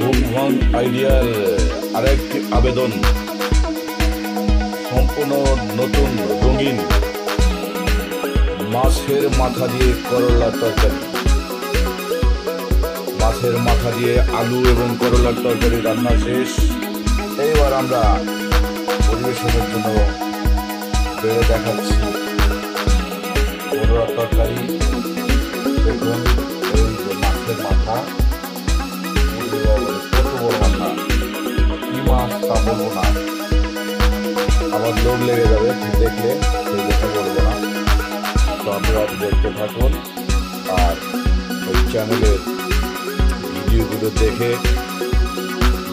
ভাং আইডিয়ার আরেকটি আবেদন। সম্পূর্ণ নতুন রঙিন মাছের মাথা দিয়ে করলার তরকারি। মাছের মাথা দিয়ে আলু এবং করলার তরকারি রান্না শেষ। এইবার আমরা পরিবেশনের জন্য বেড়ে দেখাচ্ছি করলার তরকারি দেখুন মাছের মাথা। তা বলব না। আবার লোভ লেগে যাবে দেখলে সেই দেখে বলব না। তো আপনারা দেখতে থাকুন, আর ওই চ্যানেলের ভিডিওগুলো দেখে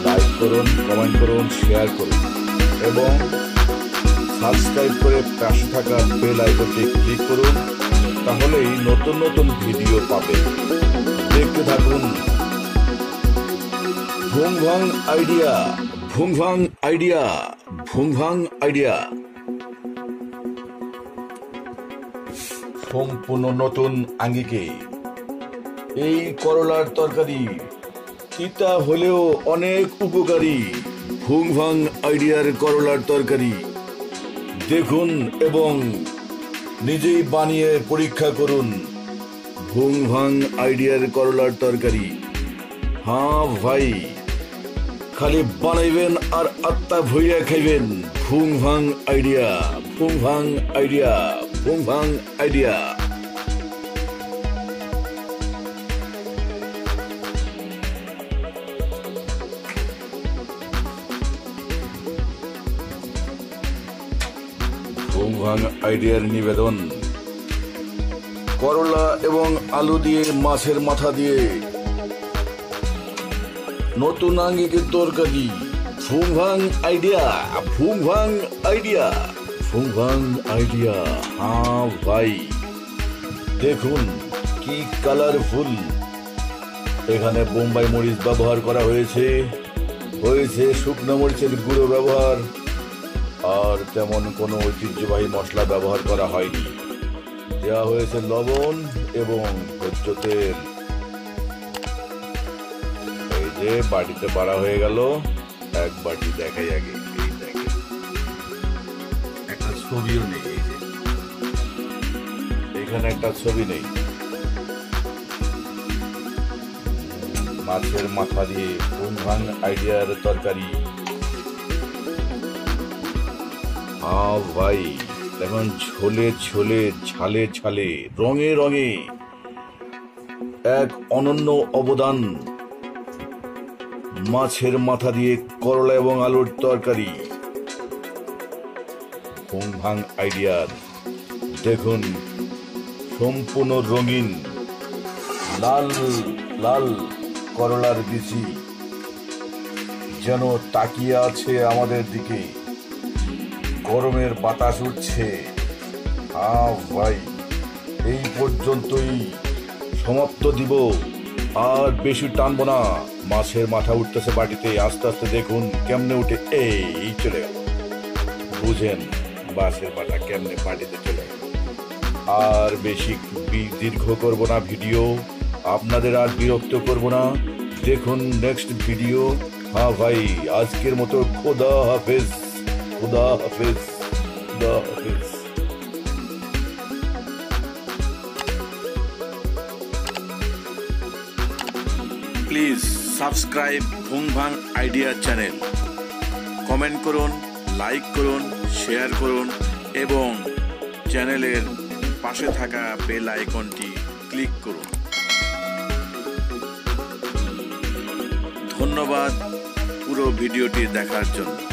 লাইক করুন কমেন্ট করুন শেয়ার করুন। এবং সাবস্ক্রাইব করে পাশে থাকা বেল আইকনটি ক্লিক করুন, তাহলেই নতুন নতুন ভিডিও পাবেন দেখতে থাকুন। ভুং ভাং আইডিয়া ভুং ভাং আইডিয়া ভুং ভাং আইডিয়া। সম্পূর্ণ নতুন আঙ্গিকে। এই করলার তরকারি তিতা হলেও অনেক উপকারী। ভুং ভাং আইডিয়ার করলার তরকারি। দেখুন এবং নিজেই বানিয়ে পরীক্ষা করুন। ভুং ভাং আইডিয়ার করলার তরকারি। হ্যাঁ ভাই। খালি বানাইবেন আর আত্মা ভইয়া খাইবেন। ভুং ভাং আইডিয়া, ভুং ভাং আইডিয়া, ভুং ভাং আইডিয়া। ভাং আইডিয়ার নিবেদন। করলা এবং আলু দিয়ে মাছের মাথা দিয়ে নতুন আঙ্গিকের তরকারি ফুং ভাং আইডিয়া ফুং ভাং আইডিয়া ফুং ভাং আইডিয়া হ্যাঁ ভাই। দেখুন কি কালারফুল এখানে বোম্বাই মরিচ ব্যবহার করা হয়েছে। হয়েছে শুকনো মরিচের গুঁড়ো ব্যবহার। আর তেমন কোনো ঐতিহ্যবাহী মশলা ব্যবহার করা হয়নি। দেওয়া হয়েছে লবণ এবং ভোজ্য তেল। এই যে বাটিতে বাড়া হয়ে গেল। এক বাটি দেখাই আগে, এই দেখে। একটা ছবিও নেই, এই যে। এখানে একটা ছবি নেই। মাছের মাথা দিয়ে আইডিয়ার তরকারি। হ্যাঁ ভাই দেখুন ছোলে ছোলে ছালে ছালে, রঙে রঙে। এক অনন্য অবদান মাছের মাথা দিয়ে করলা এবং আলুর তরকারি। ভাং আইডিয়ার দেখুন, সম্পূর্ণ রঙিন, লাল লাল করলার বিচি যেন তাকিয়ে আছে আমাদের দিকে। গরমের বাতাস উঠছে। হ্যাঁ ভাই, এই পর্যন্তই সমাপ্ত দিব। আর বেশি টানবো না। মাছের মাথা উঠতেছে বাটিতে। আস্তে আস্তে দেখুন কেমনে উঠে এই চলে গেল। বুঝেন মাছের মাথা কেমনে বাটিতে চলে গেল। আর বেশি দীর্ঘ করব না ভিডিও। আপনাদের আর বিরক্ত করব না। দেখুন নেক্সট ভিডিও হ্যাঁ ভাই, আজকের মতো খোদা হাফেজ। খোদা হাফেজ। খোদা হাফেজ। প্লিজ সাবস্ক্রাইব ভুং ভাং আইডিয়া চ্যানেল কমেন্ট করুন লাইক করুন শেয়ার করুন এবং চ্যানেলের পাশে থাকা বেল আইকনটি ক্লিক করুন। ধন্যবাদ পুরো ভিডিওটি দেখার জন্য।